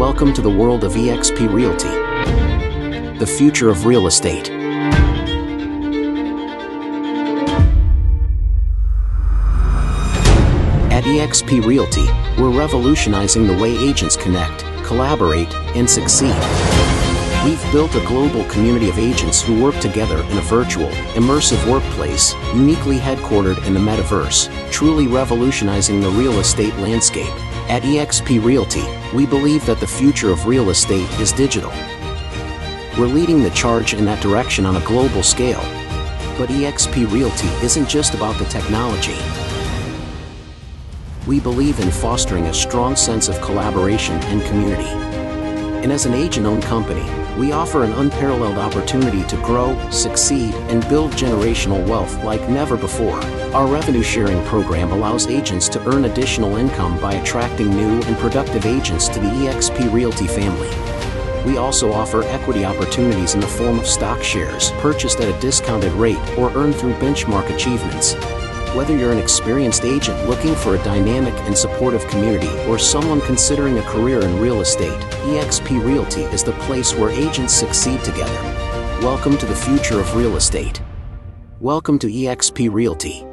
Welcome to the world of eXp Realty. The future of real estate. At eXp Realty, we're revolutionizing the way agents connect, collaborate, and succeed. We've built a global community of agents who work together in a virtual, immersive workplace, uniquely headquartered in the metaverse, truly revolutionizing the real estate landscape. At eXp Realty, we believe that the future of real estate is digital. We're leading the charge in that direction on a global scale. But eXp Realty isn't just about the technology. We believe in fostering a strong sense of collaboration and community. And as an agent owned company, we offer an unparalleled opportunity to grow, succeed, and build generational wealth like never before. Our revenue sharing program allows agents to earn additional income by attracting new and productive agents to the eXp Realty family. We also offer equity opportunities in the form of stock shares purchased at a discounted rate or earned through benchmark achievements. Whether you're an experienced agent looking for a dynamic and supportive community or someone considering a career in real estate, eXp Realty is the place where agents succeed together. Welcome to the future of real estate. Welcome to eXp Realty.